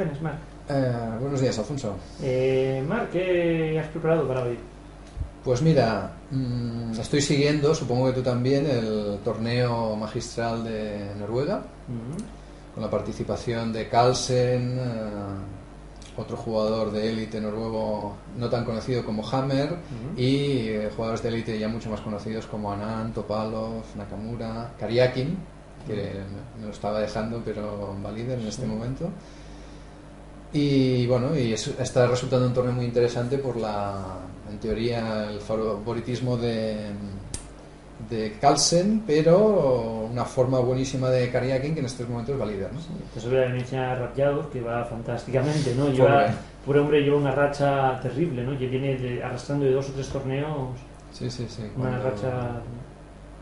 Buenas, Marc. Eh, buenos días, Alfonso. Eh, Marc, ¿qué has preparado para hoy? Pues mira, mm, estoy siguiendo, supongo que tú también, el torneo magistral de Noruega, Mm, con la participación de Carlsen, eh, otro jugador de élite noruego no tan conocido como Hammer, Ujú. y eh, jugadores de élite ya mucho más conocidos como Anand, Topalov, Nakamura, Karyakin, que me lo estaba dejando, pero va líder en este momento. Y bueno, y es- está resultando un torneo muy interesante por la, en teoría, el favoritismo de, de Carlsen, pero una forma buenísima de Karyakin que en estos momentos va líder. ¿no? Sí, te sobre la Radjadov, que va fantásticamente, ¿no? Lleva, Pobre. pobre hombre lleva una racha terrible, ¿no? Que viene de- arrastrando de dos o tres torneos Sí, sí, sí. una Cuando, racha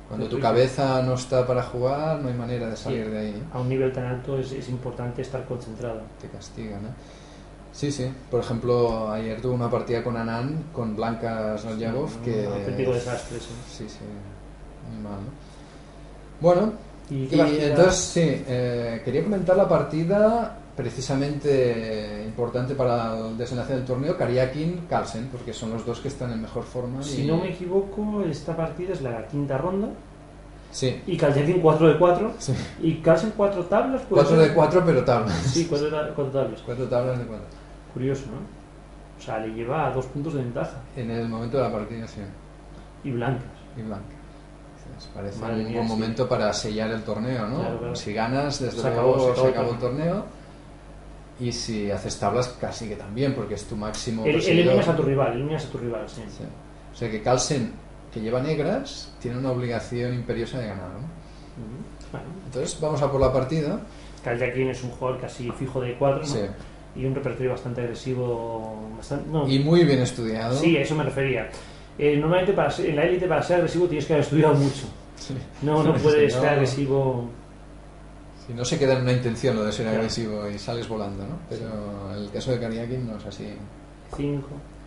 cuando tu cabeza no está para jugar, no hay manera de salir Sí. de ahí. A un nivel tan alto es, es importante estar concentrado. te castigan. ¿eh? Sí, sí. Por ejemplo, ayer tuve una partida con Anand, con Blancas Nolyagov, Un que... auténtico desastre, sí. Sí, sí. Muy mal, ¿no? Bueno, entonces sí, eh, quería comentar la partida precisamente importante para el desenlace del torneo, Karyakin-Carlsen, porque son los dos que están en mejor forma. Si y- no me equivoco, esta partida es la quinta ronda Sí, y Calcetín 4 de 4 sí. y Carlsen 4 tablas. ¿puede 4 ser? de 4, pero tablas. Sí, 4 tablas. 4 tablas de 4. Curioso, ¿no? O sea, le lleva a dos puntos de ventaja. En el momento de la partida, sí. Y blancas. y blanca. Entonces, parece Madre un mía, buen sí. momento para sellar el torneo, ¿no? Claro, claro. Si ganas, desde Se luego acabó, se acabó se acabó el torneo. Y si haces tablas, casi que también, porque es tu máximo El, eliminas a tu rival, eliminas a tu rival, sí. Sí. O sea que Carlsen, que lleva negras, tiene una obligación imperiosa de ganar, ¿no? Bueno, Entonence vamos a por la partida. Kaljakin es un jugador casi fijo de 4 Sí. y un repertorio bastante agresivo. Bastante, no, Y muy bien estudiado. sí, a eso me refería. Eh, normalmente para ser- en la élite para ser agresivo tienes que haber estudiado mucho. Sí. No, no puedes no- ser agresivo. Si no se queda en una intención lo de ser agresivo y sales volando, ¿no? Pero en el caso de Karyakin no es así. 5,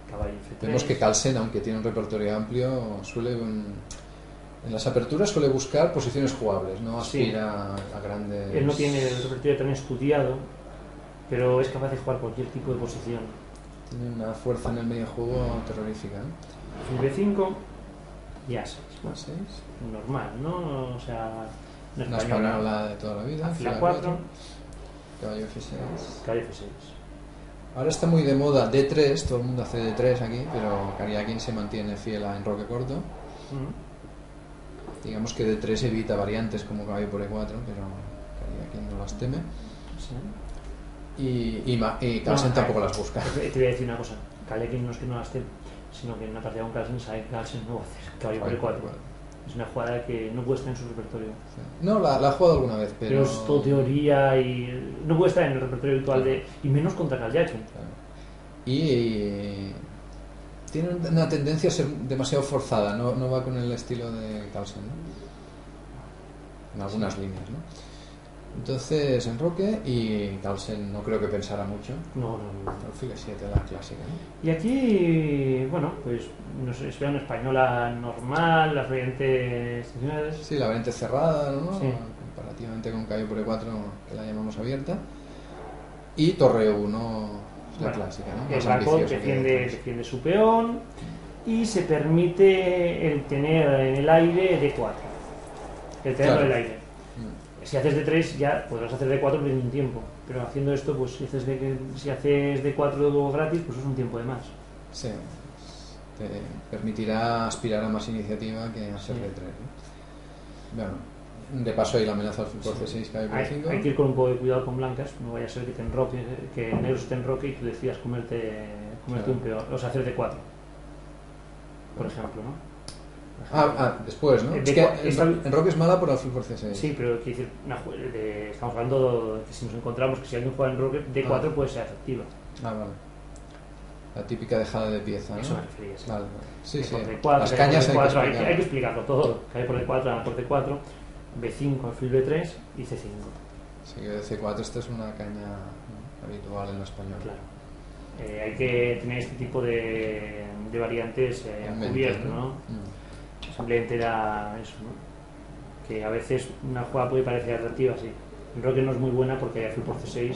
caballo F3. Vemos que Carlsen, aunque tiene un repertorio amplio, suele mm, en las aperturas suele buscar posiciones jugables, no Sí. aspira a grandes. Él no tiene el repertorio tan estudiado, pero es capaz de jugar cualquier tipo de posición. Tiene una fuerza en el medio juego terrorífica. Fil B5 y A6. Más seis. Normal, ¿no? O sea, Una española. española de toda la vida. Fila fila 4, cuatro, Caballo F6. caballo F6. Ahora está muy de moda D3, todo el mundo hace D3 aquí, pero Karyakin se mantiene fiel a enroque corto. Mm, Digamos que D3 evita variantes como caballo por E4, pero Karyakin no las teme. sí. Y, y, y Carlsen No, tampoco las busca. Te voy a decir una cosa. Kalekin no es que no las teme, sino que en una partida con Carlsen sabe que Carlsen no va a hacer caballo por Caballo E4. Por E4. Es una jugada que no puede estar en su repertorio. No, la, la he jugado alguna vez, pero... Pero, es todo teoría y no puede estar en el repertorio habitual de... Y menos contra Kaljakin. Claro. Y tiene una tendencia a ser demasiado forzada, no, no va con el estilo de Carlsen, ¿no? En algunas líneas, ¿no? Entonces, enroque y Carlsen no creo que pensara mucho. No, no, no. Alfil 7, la clásica, ¿no? Y aquí, bueno, pues nos espera una española normal, las variantes. Sí, la variante cerrada, ¿no? Sí. Comparativamente con caballo por E4, que la llamamos abierta. Y torre 1, la Bueno, clásica, ¿no? El Más que defiende, defiende su peón y se permite el tener en el aire D4. El tenerlo Claro. en el aire. Si haces D3 ya podrás hacer D4 en un tiempo, pero haciendo esto, pues si haces, D, si haces D4 gratis, pues es un tiempo de más. Sí, te permitirá aspirar a más iniciativa que hacer Sí. de 3. Bueno, de paso ahí la amenaza alfil por Sí. C6, cae por Hay, E5. hay que ir con un poco de cuidado con blancas, no vaya a ser que te enroque, que negro se te enroque y tú decidas comerte, comerte Claro. un peor, o sea, hacer D4, por ejemplo, ¿no? Ah, ah, después, ¿no? Eh, Es que esta- en, roque es mala por alfil por C6. Sí, pero decir, una de- estamos hablando de que si nos encontramos que si alguien juega en roque, D4 Ah. puede ser efectiva. Ah, vale. La típica dejada de pieza, ¿no? Eso me refería. sí. Vale, vale. Sí, sí. por D4, Las cañas hay que D4, hay, que, hay que explicarlo todo. Cae por D4, gana por D4, B5, alfil B3 y C5. Sí, que de C4 esta es una caña habitual en la española. Claro. Eh, hay que tener este tipo de, de variantes eh, a mente, cubierto, ¿no? Simplemente era eso, ¿no? Que a veces una jugada puede parecer atractiva, sí. Creo que no es muy buena porque hay alfil por C6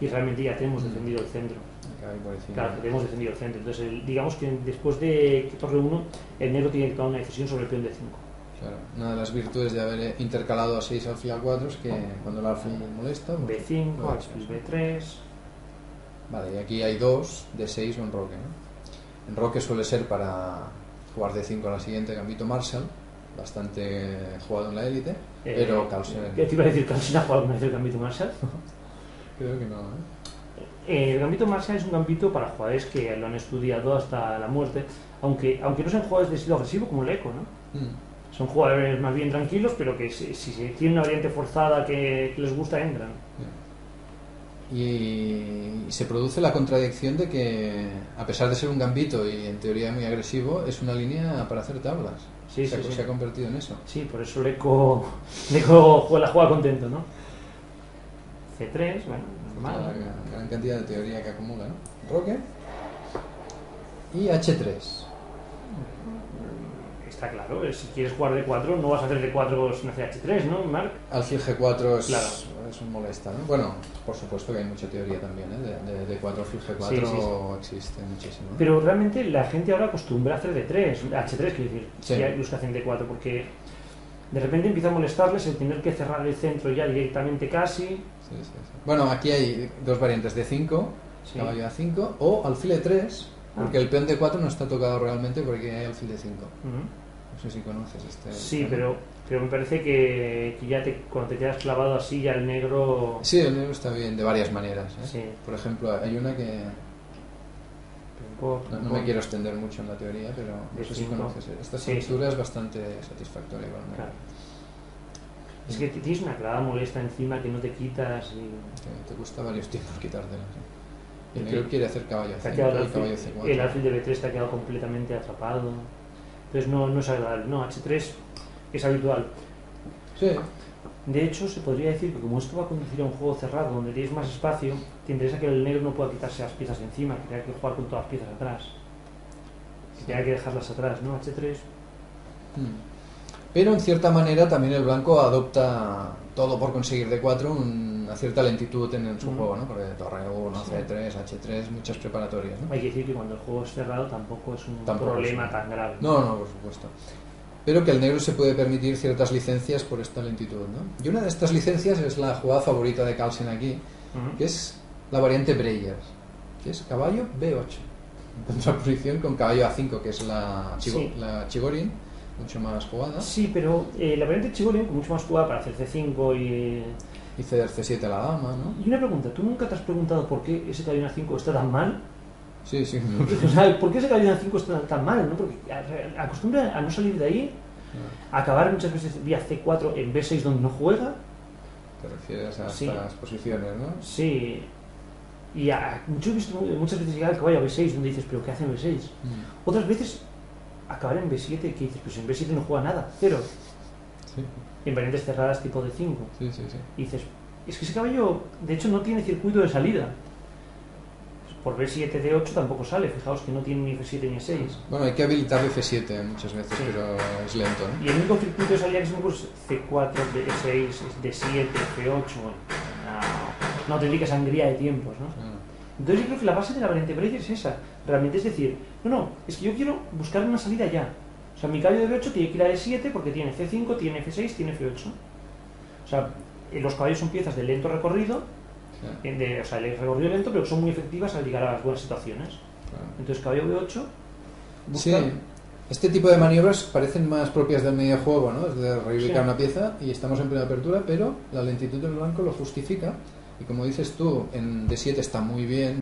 y realmente ya tenemos defendido el centro. Claro, que tenemos defendido el centro. Entonces, el- digamos que después de torre 1, el negro tiene que tomar una decisión sobre el peón de 5. Claro, una de las virtudes de haber intercalado a 6 alfil a 4 es que cuando el alfil molesta. pues- B5, puede alfil ser. B3. Vale, y aquí hay dos de 6 o enroque. ¿no? Enroque suele ser para jugar de 5 a la siguiente, gambito Marshall, bastante jugado en la élite, eh, pero Carlsen. ¿Qué te iba a decir? ¿Carlsen ha jugado alguna vez el gambito Marshall? Creo que no. ¿eh? Eh, el gambito Marshall es un gambito para jugadores que lo han estudiado hasta la muerte, aunque, aunque no sean jugadores de estilo agresivo como el Eco, ¿no? Mm. Son jugadores más bien tranquilos, pero que si, si tienen una variante forzada que, que les gusta, entran. Y se produce la contradicción de que, a pesar de ser un gambito y en teoría muy agresivo, es una línea para hacer tablas. Sí, se, sí, se ha convertido en eso. Sí, por eso Leco, Leco juega, la juega contento, ¿no? C3, bueno, La normal. gran, gran cantidad de teoría que acumula, ¿no? Roque. Y H3. Está claro, eh, si quieres jugar de 4 no vas a hacer de 4 sin hacer H3, ¿no, Marc? Alfil G4 es, Claro. es un molesta, ¿no? Bueno, por supuesto que hay mucha teoría también, ¿eh? De, de, de 4 alfil G4 Sí, sí, existe muchísimo. ¿no? Pero realmente la gente ahora acostumbra a hacer de 3, H3 quiero decir, Sí. si hay los que hacen de 4, porque de repente empieza a molestarles el tener que cerrar el centro ya directamente casi. Sí, sí, sí. Bueno, aquí hay dos variantes de 5, Sí. caballo A5, o alfil E3, porque Ah. el peón de 4 no está tocado realmente porque hay alfil de 5. Ujú. No sé si conoces este. Sí, tema. pero, pero me parece que, que ya te, cuando te quedas clavado así, ya el negro. Sí, el negro está bien de varias maneras. ¿eh? Sí. Por ejemplo, hay una que no, no me quiero extender mucho en la teoría, pero no sé si cinco. conoces. Esta Sí, estructura es bastante satisfactoria negro. Claro. Es que tienes una clavada molesta encima que no te quitas y. Te, te cuesta varios tiempos quitártela. el negro quiere hacer caballo Te ha C5 quedado el y caballo alfil, C4. el alfil de B3 te ha quedado completamente atrapado. Entonces no, no es agradable. No, H3 es habitual. Sí, De hecho, se podría decir que como esto va a conducir a un juego cerrado donde tienes más espacio, te interesa que el negro no pueda quitarse las piezas de encima, que tenga que jugar con todas las piezas atrás. Que tenga que dejarlas atrás, ¿no? H3. Mm. Pero en cierta manera también el blanco adopta todo por conseguir de 4 una cierta lentitud en, su juego, ¿no? Porque torre 1, Sí. C3, H3, muchas preparatorias, ¿no? Hay que decir que cuando el juego es cerrado tampoco es un Tampoco problema es tan grave. No, no, por supuesto. Pero que el negro se puede permitir ciertas licencias por esta lentitud, ¿no? Y una de estas licencias es la jugada favorita de Carlsen aquí, que es la variante Breyers, que es caballo B8, en contraposición con caballo A5, que es la, chigo- Sí. la Chigorin, mucho más jugada, Sí, pero eh, la variante Chigolin, con mucho más jugada para hacer C5 y... y ceder C7 a la dama, ¿no? Y una pregunta, ¿tú nunca te has preguntado por qué ese caballo en A5 está tan mal? Sí, sí. O sea, ¿por qué ese caballo en A5 está tan mal? ¿no? Porque acostumbra a no salir de ahí, a acabar muchas veces vía C4 en B6 donde no juega. Te refieres a Sí. estas posiciones, ¿no? Sí. Y a, yo he visto muchas veces llegar el caballo a B6 donde dices, ¿pero qué hace en B6? Otras veces acabar en B7 que dices, pues en B7 no juega nada, cero. Sí, En variantes cerradas tipo D5. sí, sí. sí. Y dices, es que ese caballo de hecho no tiene circuito de salida. Por B7, D8 tampoco sale, fijaos que no tiene ni F7 ni F6. Bueno, hay que habilitar F7 muchas veces, Sí. pero es lento, ¿no? Y el único circuito de salida que se me ocurre es C4, D6, D7, F8. Bueno, no, no te dediques sangría de tiempos, ¿no? Ah, Entonces yo creo que la base de la variante Breyer es esa. Realmente es decir, no, no, es que yo quiero buscar una salida ya. O sea, mi caballo de B8 tiene que ir a E7 porque tiene C5, tiene F6, tiene F8. O sea, eh, los caballos son piezas de lento recorrido, sí, eh, de- o sea, el recorrido lento, pero que son muy efectivas al llegar a las buenas situaciones. claro. Entonces, caballo B8 busca... Sí, este tipo de maniobras parecen más propias del medio juego, ¿no? Es de reivindicar Sí. una pieza y estamos en plena apertura, pero la lentitud del blanco lo justifica. Y como dices tú, en D7 está muy bien